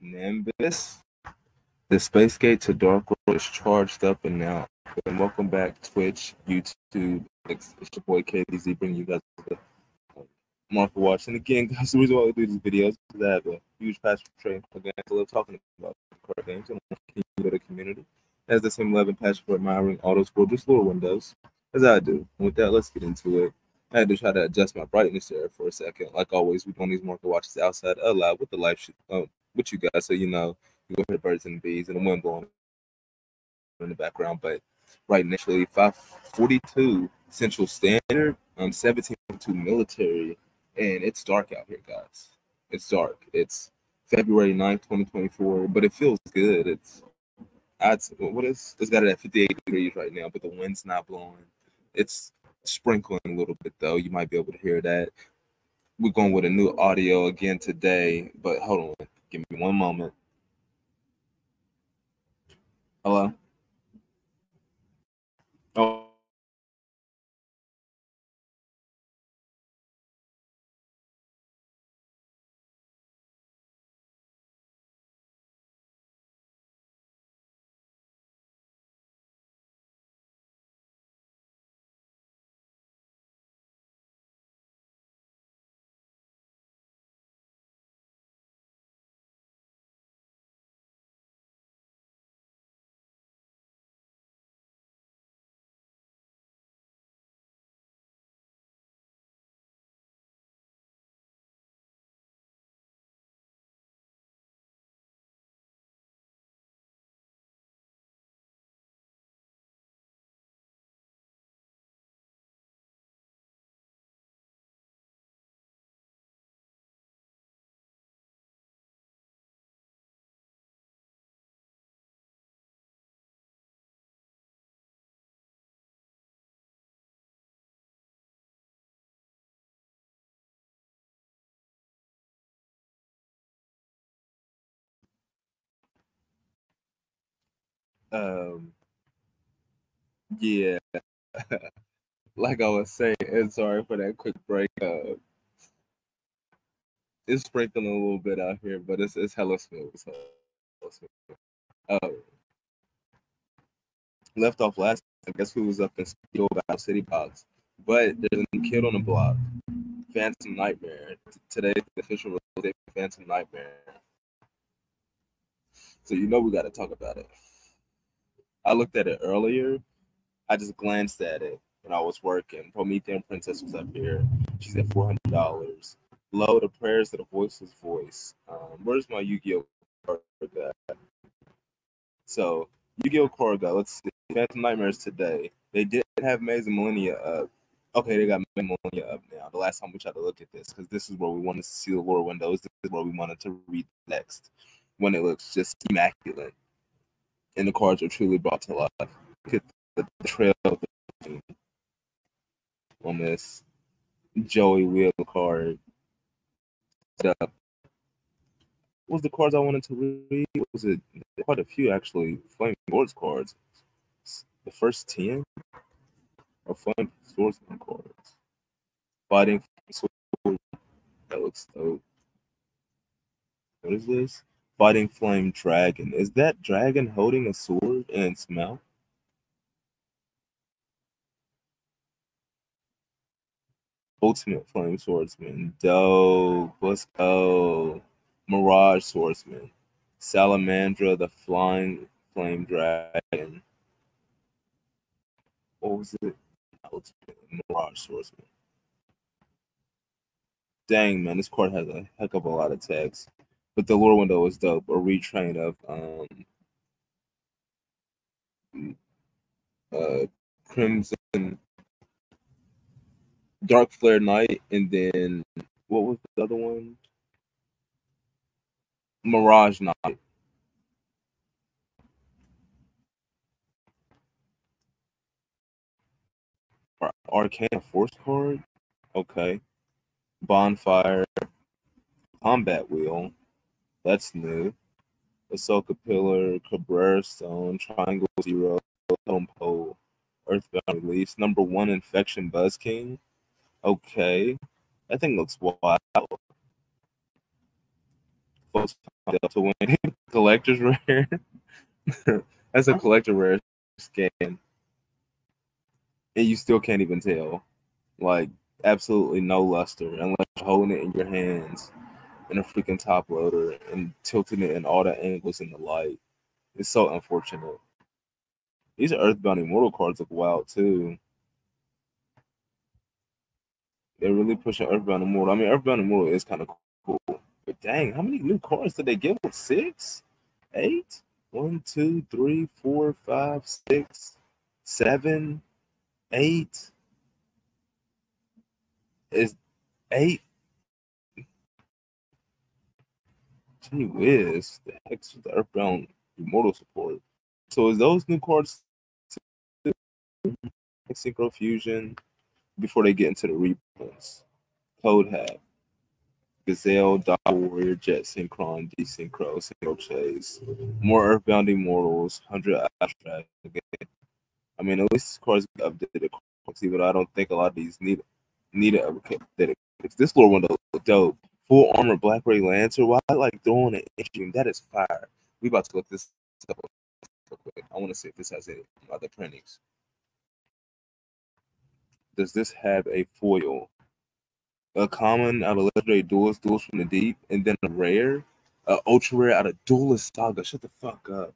Nimbus. The Space Gate to Dark World is charged up and now. And welcome back, Twitch, YouTube. It's, it's your boy KDZ bringing you guys the Market Watch. And again, guys, the reason why we do these videos is I have a huge passion for trading again. I love talking about card games and continue the community. Has the same love and passion for admiring autos for just little windows as I do. And with that, let's get into it. I had to try to adjust my brightness there for a second. Like always, we doing these market watches outside a lot with the live sh- uh, with you guys, so you know you go hear birds and bees and the wind blowing in the background. But right initially, 542 Central Standard, um, 1702 military, and it's dark out here, guys. It's dark. It's February 9th, 2024, but it feels good. It's I'd what is it's got it at 58 degrees right now, but the wind's not blowing. It's sprinkling a little bit though. You might be able to hear that. We're going with a new audio again today, but hold on, give me one moment. Hello. Oh. Um, yeah, like I was saying, and sorry for that quick break. Uh, it's sprinkling a little bit out here, but it's it's hella smooth. So, uh, left off last. I guess who was up in Speedo about City Box, but there's a kid on the block. Phantom Nightmare. Today's the official release Phantom Nightmare. So you know we got to talk about it. I looked at it earlier. I just glanced at it when I was working. Promethean Princess was up here. She's at four hundred dollars. Lo the prayers of the voiceless voice. Um, where's my Yu-Gi-Oh card? So Yu-Gi-Oh card. Let's see. Phantom Nightmares today. They did have Maze of Millennia up. Okay, they got Millennia up now. The last time we tried to look at this, because this is where we wanted to see the lore windows. This is where we wanted to read next. When it looks just immaculate and the cards are truly brought to life. Look at the trail on this Joey Wheel card. What was the cards I wanted to read? Was it quite a few actually? Flame Swords cards. The first ten are Flame Swordsman cards. Fighting Sword. That looks dope. What is this? Fighting Flame Dragon. Is that dragon holding a sword in its mouth? Ultimate Flame Swordsman. Dope. Let's go. Mirage Swordsman. Salamandra, the Flying Flame Dragon. What was it? Ultimate Mirage Swordsman. Dang, man, this card has a heck of a lot of text but the lore window is dope. A retrain of um uh Crimson Dark Flare Knight and then what was the other one? Mirage Knight. Arcana Force card. Okay. Bonfire. Combat Wheel. That's new. Ahsoka Pillar, Cabrera Stone, Triangle Zero, Home Pole, Earthbound Release. Number one, Infection Buzz King. Okay. That thing looks wild. Folks Delta Wing collector's rare. That's a collector rare scan, and you still can't even tell. Like absolutely no luster unless you're holding it in your hands in a freaking top loader and tilting it in all the angles in the light. It's so unfortunate. These Earthbound Immortal cards look wild too. They're really pushing Earthbound Immortal. I mean, Earthbound Immortal is kind of cool. But dang, how many new cards did they give? Six? Eight? One, two, three, four, five, six, seven, eight. Is eight? Gee whiz. The heck's with the Earthbound Immortal support. So is those new cards Synchro Fusion before they get into the reprints? Code have Gazelle, Dot Warrior, Jet Synchron, Desynchro, Synchro Synchro Chase, more Earthbound Immortals, 100 Abstract. I mean, at least cards updated, but I don't think a lot of these need need it updated. This lore window is dope. Full armor Black Ray Lancer. Why like throwing an engine? That is fire. We about to look this up. I want to see if this has any other printings. Does this have a foil? a common out of legendary duels, duels from the deep, and then a rare, a ultra rare out of duelist saga. Shut the fuck up.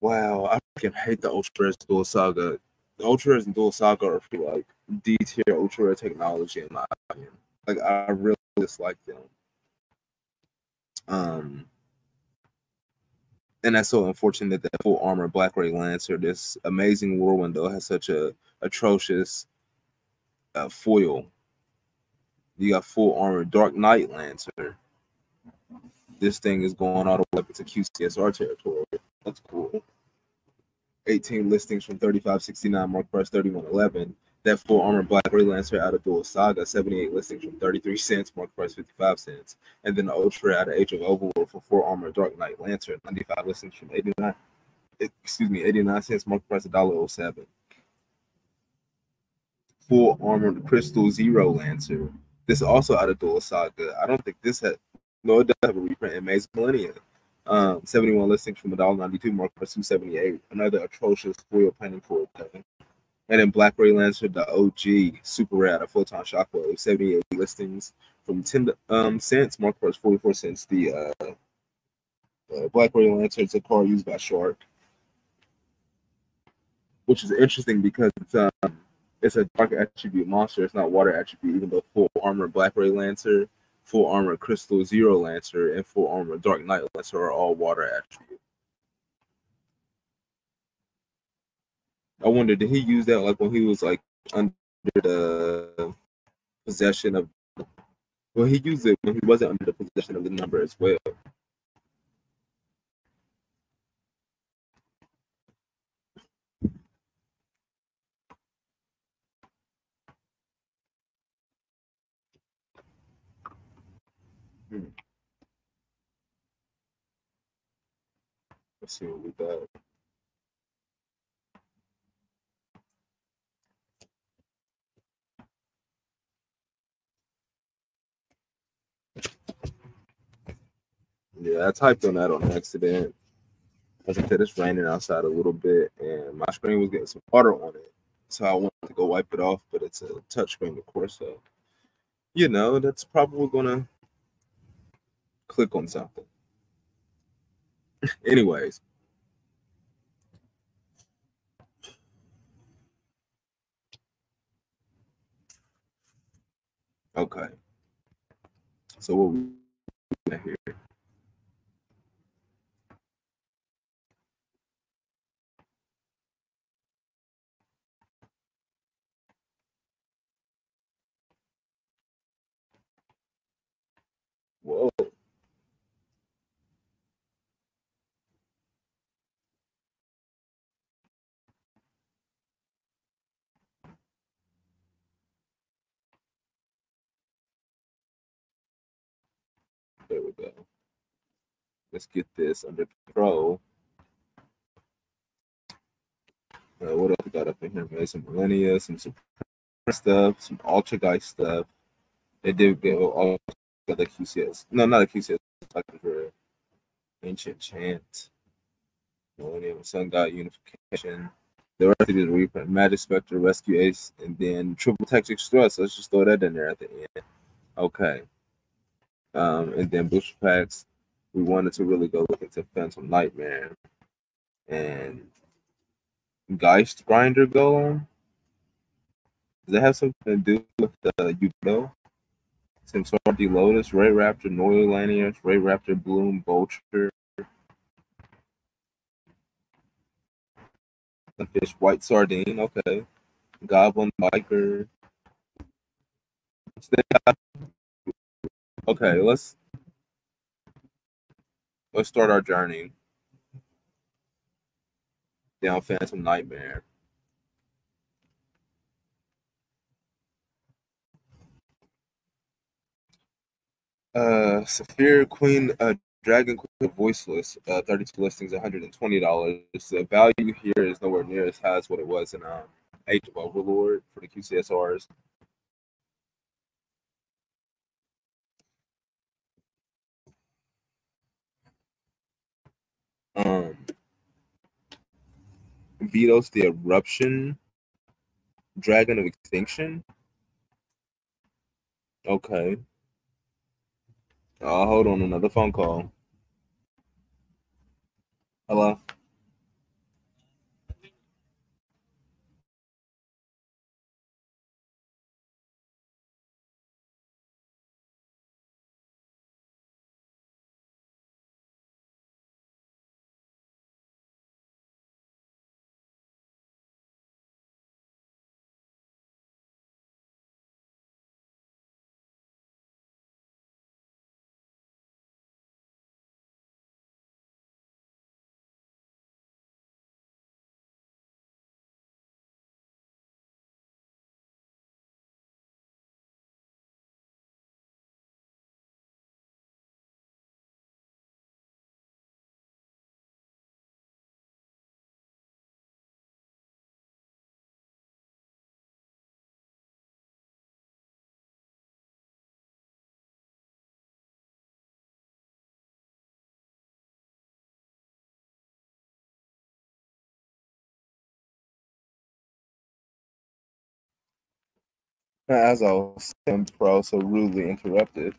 Wow, I fucking hate the ultra rare duel saga. The ultra rares and duel saga are for like D tier ultra rare technology in my opinion. Like I really dislike them. Um and that's so unfortunate that full armor Black Ray Lancer, this amazing whirlwind though, has such a atrocious uh, foil you got full armor Dark Knight Lancer. This thing is going all the way up into QCSR territory. That's cool. 18 listings from 3569 Mark Price 3111. That full armor Black Ray Lancer out of Duel Saga, 78 listings from 33 cents, Mark Price 55 cents. And then the Ultra out of Age of Overlord for full armor Dark Knight Lancer, 95 listings from 89. Excuse me, 89 cents, Mark Price $1.07. Full armored Crystal Zero Lancer, this also out of Duel Saga. I don't think this had no, it does have a reprint in Maze Millennia. Um, 71 listings from $1.92, mark price 278. Another atrocious foil painting for it. And then Black Ray Lancer, the OG super rare out of Photon Shockwave, 78 listings from 10 um, cents, mark for 44 cents. The uh, uh, Black Ray Lancer is a car used by Shark, which is interesting because it's um, it's a dark attribute monster. It's not water attribute, even though full armor Black Ray Lancer, full armor Crystal Zero Lancer, and full armor Dark Knight Lancer are all water attribute. I wonder, did he use that like when he was like under the possession of? Well, he used it when he wasn't under the possession of the number as well. Hmm. Let's see what we got. Yeah, I typed on that on accident. As I said, it's raining outside a little bit, and my screen was getting some water on it. So I wanted to go wipe it off, but it's a touch screen, of course. So, you know, that's probably going to click on something. Anyways. Okay. So what we got Whoa. There we go. Let's get this under control. Uh, what else we got up in here? Maybe some Millennia, some stuff, some Guy stuff. They did get all the QCS. No, not a QCS. for ancient chant, millennium sun god unification. The rest of the reprint, Magic Spectre, Rescue Ace, and then Triple Tactics Thrust. Let's just throw that in there at the end. Okay. Um, and then booster packs. We wanted to really go look into Phantom Nightmare and Geist Grinder Golem. Does that have something to do with the uh, Yudo? D Lotus, Ray Raptor, Noil Ray Raptor Bloom, Vulture, the fish, White Sardine, okay. Goblin Biker. Okay, let's let's start our journey down Phantom Nightmare. Uh, Saphir Queen, uh, Dragon Queen Voiceless, uh, 32 listings, $120. The value here is nowhere near as high as what it was in um, Age of Overlord for the QCSRs. Um, Veidos the Eruption, Dragon of Extinction. Okay. Uh, hold on, another phone call. Hello. As I was saying was so rudely interrupted.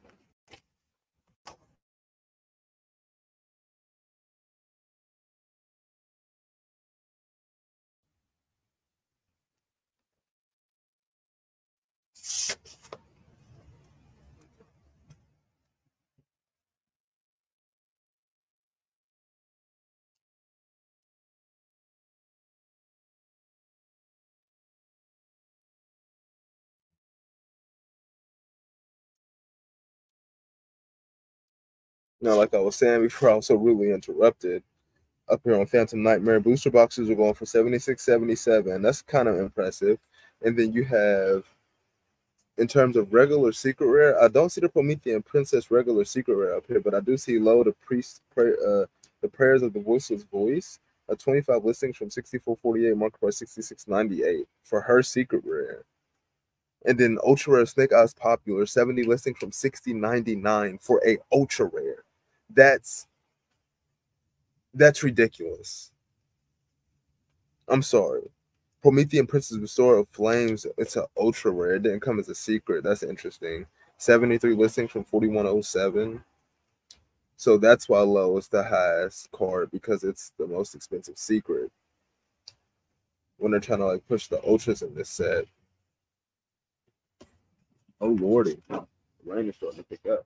Now, like I was saying before, I was so rudely interrupted. Up here on Phantom Nightmare, booster boxes are going for 76 77. That's kind of impressive. And then you have, in terms of regular secret rare, I don't see the Promethean Princess regular secret rare up here, but I do see Lo the priest, uh, the prayers of the voiceless voice, a 25 listings from 6448, marked by 6698 for her secret rare. And then ultra rare Snake-Eyes Poplar, 70 listings from 6099 for a ultra rare that's that's ridiculous. I'm sorry. Promethean Princess Restorer of Flames, it's an ultra rare. It didn't come as a secret. That's interesting. 73 listings from 4107. So that's why Lo is the highest card because it's the most expensive secret. When they're trying to like push the ultras in this set. Oh lordy. Rain is starting to pick up.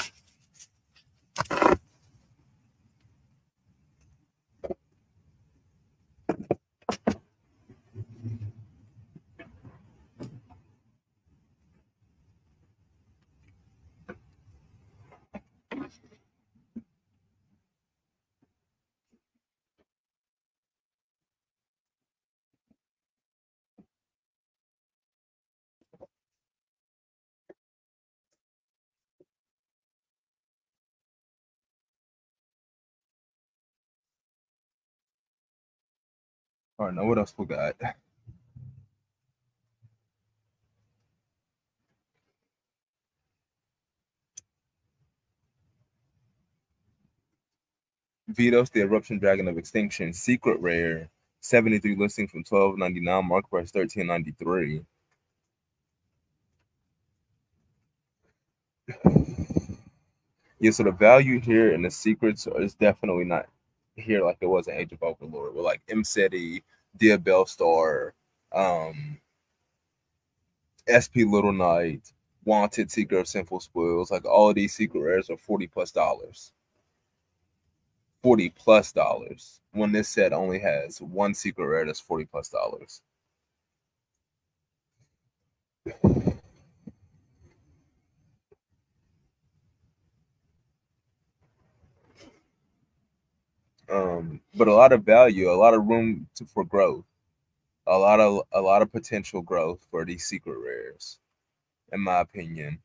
All right, now what else we got? Veidos The Eruption Dragon of Extinction, Secret Rare, 73 listing from 12.99, mark price 13.93. Yeah, so the value here in the secrets is definitely not here like it was in Age of Overlord with like M City, Diabellstar, um, SP Little Knight, Wanted Seeker of Sinful Spoils. Like all these secret rares are 40 plus dollars. 40 plus dollars when this set only has one secret rare that's 40 plus dollars. Um, but a lot of value, a lot of room to, for growth, a lot of a lot of potential growth for these secret rares, in my opinion.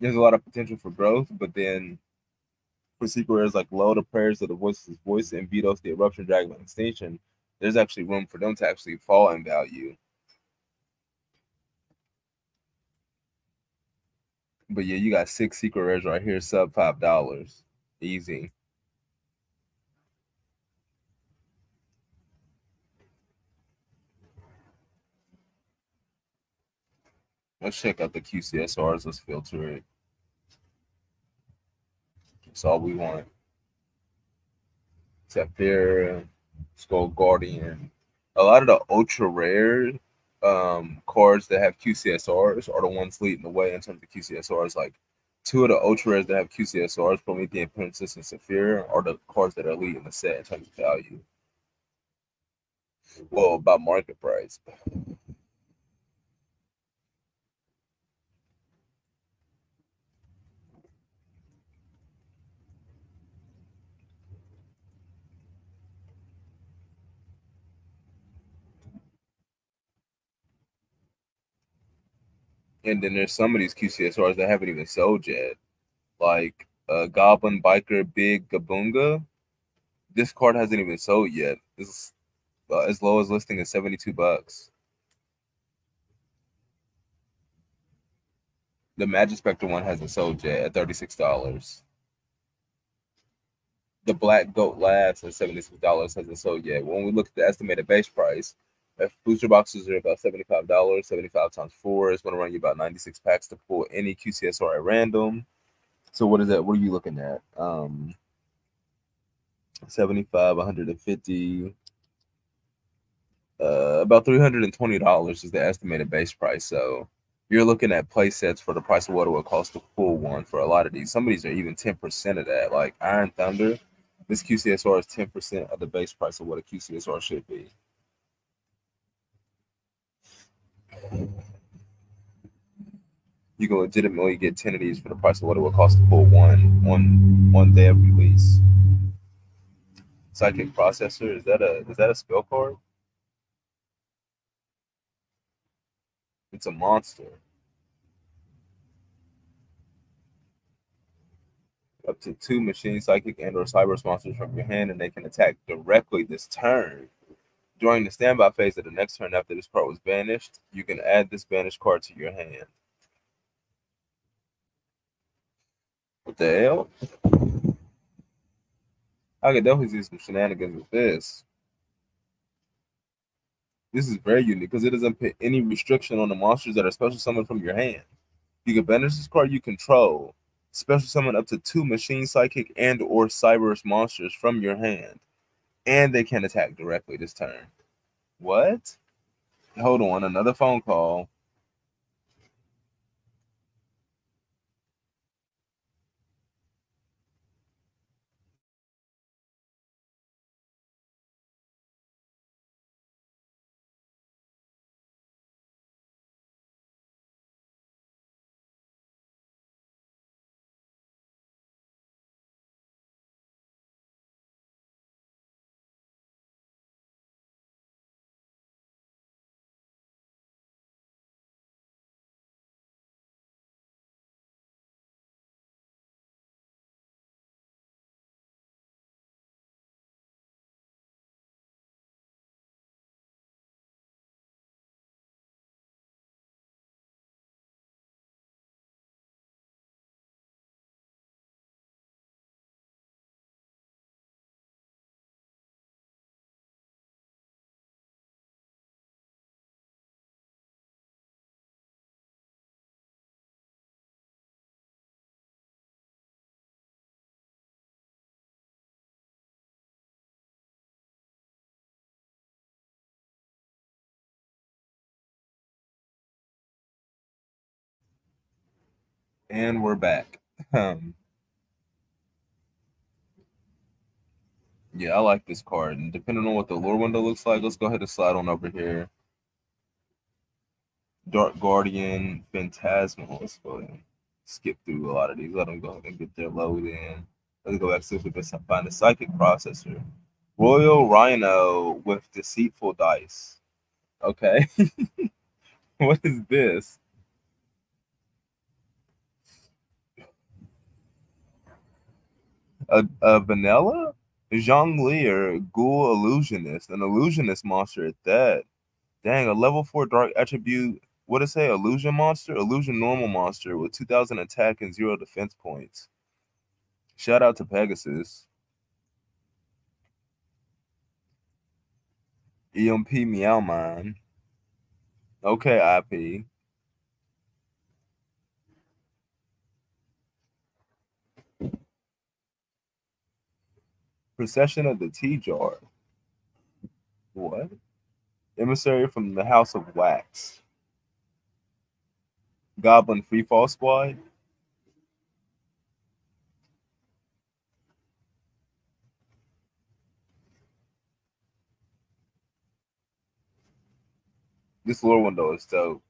There's a lot of potential for growth, but then for secret rares like Lo the Prayers of the Voices Voice and Veidos the Eruption Dragon Extinction, there's actually room for them to actually fall in value. But yeah, you got six secret rares right here, sub five dollars. Easy. Let's check out the QCSRs. Let's filter it. That's all we want. Sapphire, Skull Guardian. A lot of the ultra rare um, cards that have QCSRs are the ones leading the way in terms of QCSRs. Like two of the ultra rares that have QCSRs, Promethean Princess and Saphira, are the cards that are leading the set in terms of value. Well, about market price. And then there's some of these QCSRs that haven't even sold yet, like uh, Goblin Biker Big Gabonga. This card hasn't even sold yet. This uh, as low as listing is 72 bucks. The Magic Spectre one hasn't sold yet at $36. The Black Goat Labs at $76 hasn't sold yet. When we look at the estimated base price, if booster boxes are about $75, 75 times four is going to run you about 96 packs to pull any QCSR at random. So what is that? What are you looking at? Um 75, 150, uh, about $320 is the estimated base price. So you're looking at play sets for the price of what it would cost to pull one for a lot of these. Some of these are even 10% of that. Like Iron Thunder, this QCSR is 10% of the base price of what a QCSR should be. You can legitimately get 10 of these for the price of what it would cost to pull one one one day of release. Psychic processor, is that a is that a spell card? It's a monster. Up to two machine psychic and or cyber monsters from your hand, and they can attack directly this turn. During the standby phase of the next turn after this card was banished, you can add this banished card to your hand. What the hell? I could definitely see some shenanigans with this. This is very unique because it doesn't put any restriction on the monsters that are special summoned from your hand. You can banish this card you control, special summon up to two machine psychic and or Cyberse monsters from your hand and they can attack directly this turn. What? Hold on, another phone call. And we're back. Um, yeah, I like this card. And depending on what the lore window looks like, let's go ahead and slide on over here. Dark Guardian, Phantasmal. Let's go ahead and skip through a lot of these. Let them go ahead and get their load in. Let's go back to see if we can find the Psychic Processor. Royal Rhino with Deceitful Dice. Okay. what is this? A, a vanilla? Jonglier, Ghoul Illusionist, an illusionist monster at that. Dang, a level 4 dark attribute. What did it say? Illusion monster? Illusion normal monster with 2000 attack and 0 defense points. Shout out to Pegasus. EMP Meow Mine. Okay, IP. Procession of the Tea Jar. What? Emissary from the House of Wax. Goblin Freefall Squad. This lore window is dope.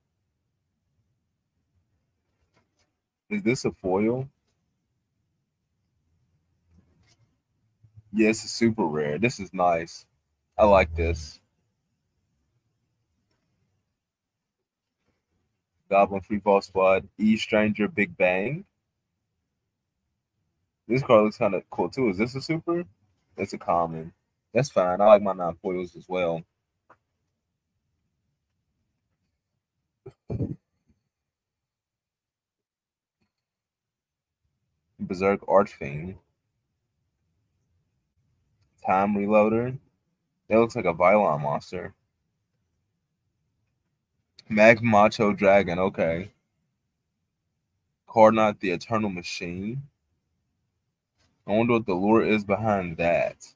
Is this a foil? Yes, is super rare. This is nice. I like this. Goblin Free Fall Squad, E Stranger Big Bang. This card looks kind of cool too. Is this a super? It's a common. That's fine. I like my non foils as well. Berserk Archfiend. Time Reloader. That looks like a Vylon monster. Mag Macho Dragon, okay. Cardinal the Eternal Machine. I wonder what the lure is behind that.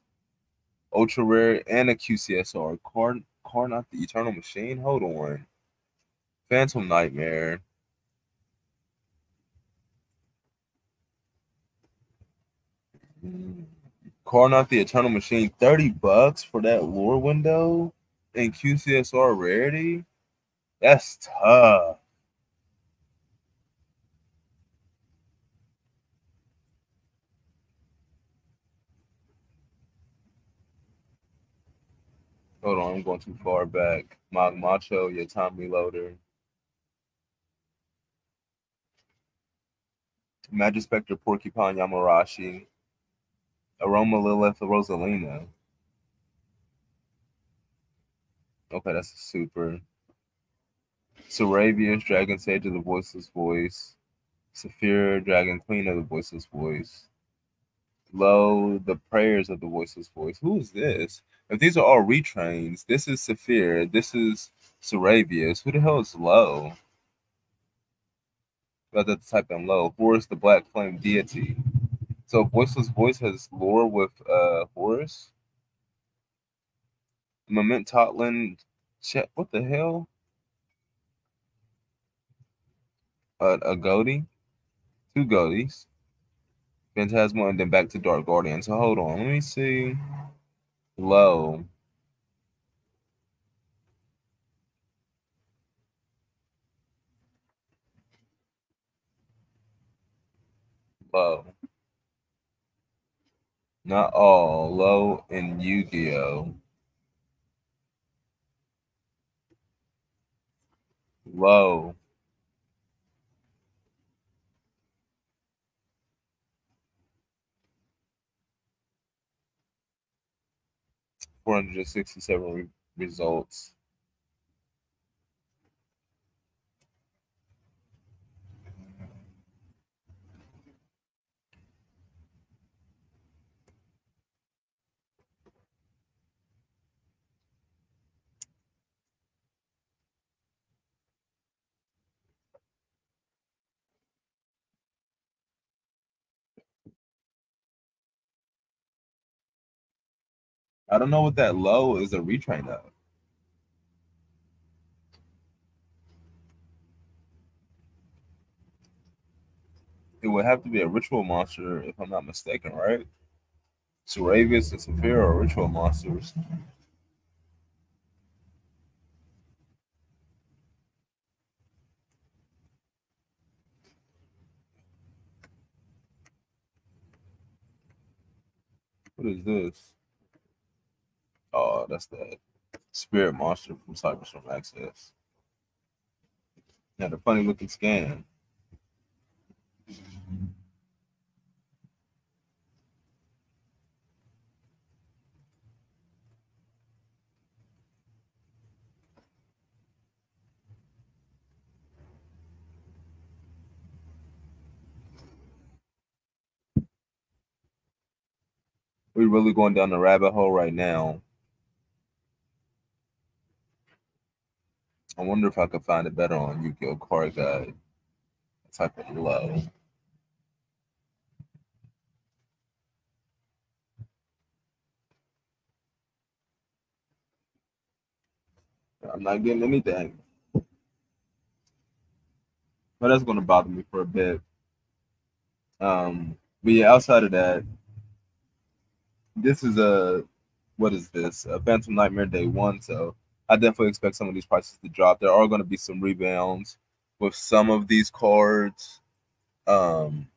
Ultra rare and a QCSR. Card Cardinal the Eternal Machine. Hold on. Phantom Nightmare. Hmm. Cardinal the Eternal Machine, 30 bucks for that lore window and QCSR rarity. That's tough. Hold on, I'm going too far back. Mag Macho, your time reloader. Magispector Porcupine Yamarashi. Aroma Lilith Rosalina. Okay, that's a super. Saravius, Dragon Sage of the Voiceless Voice. Saphir, Dragon Queen of the Voiceless Voice. Lo, the Prayers of the Voiceless Voice. Who is this? If these are all retrains, this is Saphir. This is Saravius. Who the hell is Lo? Got that type in Lo. Horus, the Black Flame Deity. So Voiceless Voice has lore with uh Horus. Moment Totland. Chet, what the hell? Uh, a goatee, two goatees, Phantasmal, and then back to Dark Guardian. So hold on, let me see. Low. Low. Not all. Low in Yu-Gi-Oh. Low. Four hundred sixty-seven re- results. I don't know what that low is a retrain of. it would have to be a ritual monster if I'm not mistaken, right? Saravius and Saphira are ritual monsters. What is this? Oh, that's the spirit monster from Cyberstorm Access. Had a funny looking scan. We're really going down the rabbit hole right now. I wonder if I could find it better on Yu-Gi-Oh! Card Guide. Type it low. I'm not getting anything. But that's going to bother me for a bit. Um, but yeah, outside of that, this is a what is this? A Phantom Nightmare Day One. So I definitely expect some of these prices to drop. There are going to be some rebounds with some of these cards. Um,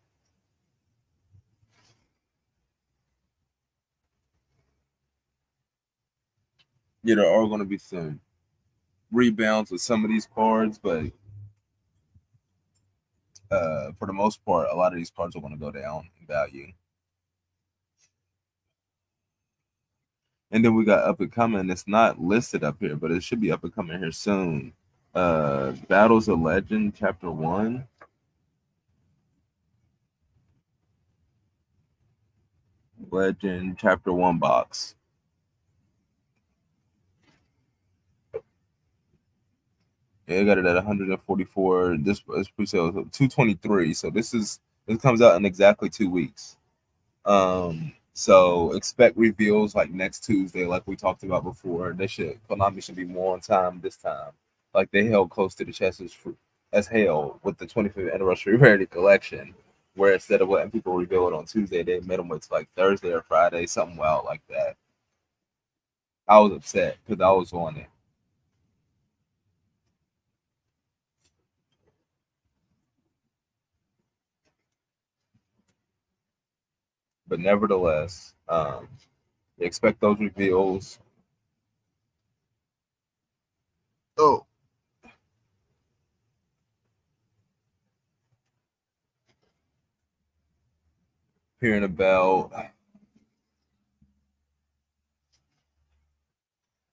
yeah, there are going to be some rebounds with some of these cards, but uh, for the most part, a lot of these cards are going to go down in value. And then we got up and coming. It's not listed up here, but it should be up and coming here soon. Uh Battles of Legend, chapter one. Legend, chapter one box. Yeah, I got it at 144. This is pre-sale 223. So this is this comes out in exactly two weeks. Um so expect reveals like next Tuesday, like we talked about before. They should Konami should be more on time this time. Like they held close to the chest as, as hell with the 25th anniversary rarity collection, where instead of letting people reveal it on Tuesday, they made them wait like Thursday or Friday, something wild like that. I was upset because I was on it. But nevertheless, um, expect those reveals. Oh. Hearing about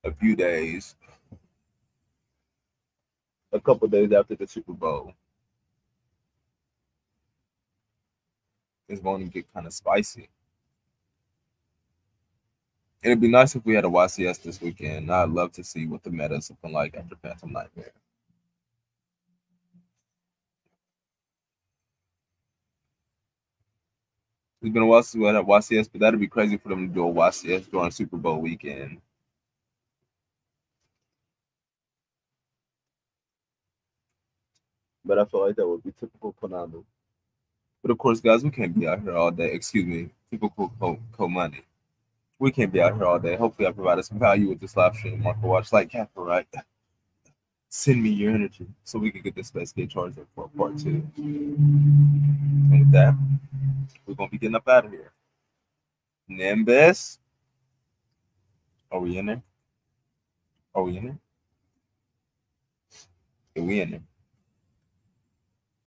a few days, a couple days after the Super Bowl. Is going to get kind of spicy. It'd be nice if we had a YCS this weekend. I'd love to see what the meta is looking like after Phantom Nightmare. It's been a while since we had a YCS, but that'd be crazy for them to do a YCS during Super Bowl weekend. But I feel like that would be typical Konami. But of course, guys, we can't be out here all day. Excuse me, typical co, co money. We can't be out here all day. Hopefully, I provided some value with this live stream. Marco Watch, like Catherine, right? Send me your energy so we can get this space gate charged up for part two. And with that, we're gonna be getting up out of here. Nimbus. Are we in there? Are we in there? Are we in there?